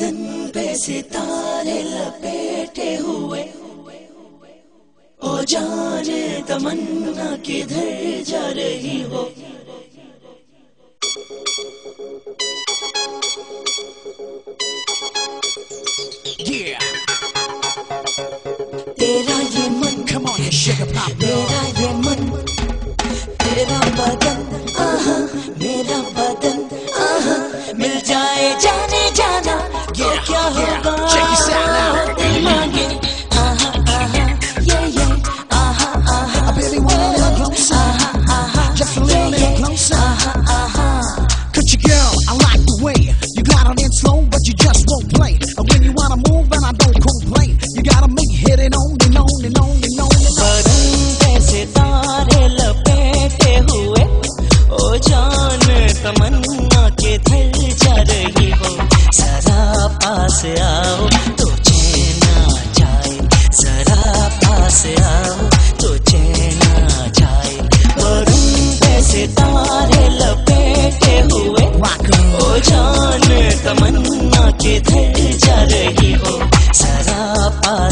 बदन पे सितारे लपेटे हुए। ओ जाने तमन्ना किधर जा रही हो। Yeah, तेरा ये मन come on, you sugar pop. मेरा ये मन तेरा बदन आहा मेरा बदन आहा मिल जाए जाने जाना।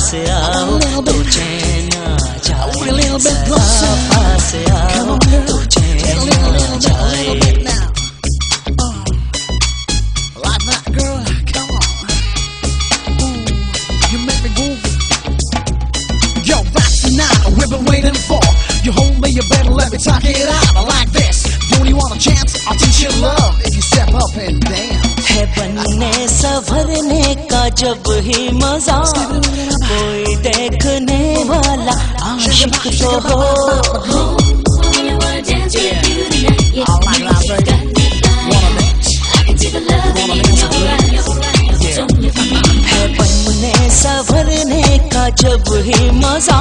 पास आओ तो चैन आ जाए A little bit जरा closer. पास Come आओ on, girl. तो Just a chain little, uh little bit, a little जाए bit now. Uh, like that, girl. Come on. Ooh, you make me groovy. Yo, that's the night we've been waiting for. You hold me, you better let me talk it out. I like this. Don't you want a chance? I'll teach you love if you step up and dance. है बनने संभरने का जब ही मजा कोई देखने वाला आशिक तो हो। जब ही मज़ा,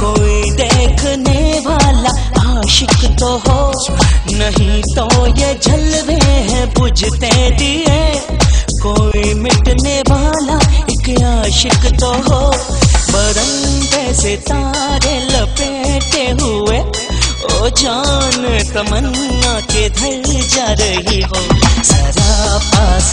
कोई देखने वाला आशिक तो हो। नहीं तो ये जलवे आशिक तो हो। बदन पे सितारे लपेटे हुए, ओ जान तमन्ना के धर जा रही हो। सरा पास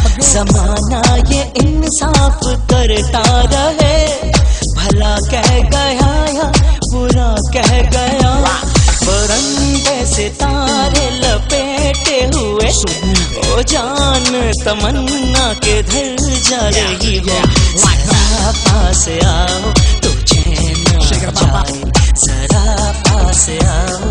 जमाना ये इंसाफ करता रहे। भला कह गया या बुरा कह गया। बरंदे सितारे लपेटे हुए। ओ जान तमन्ना के धर जा रही हो। जरा पास आओ तो चैन जरा पास आओ।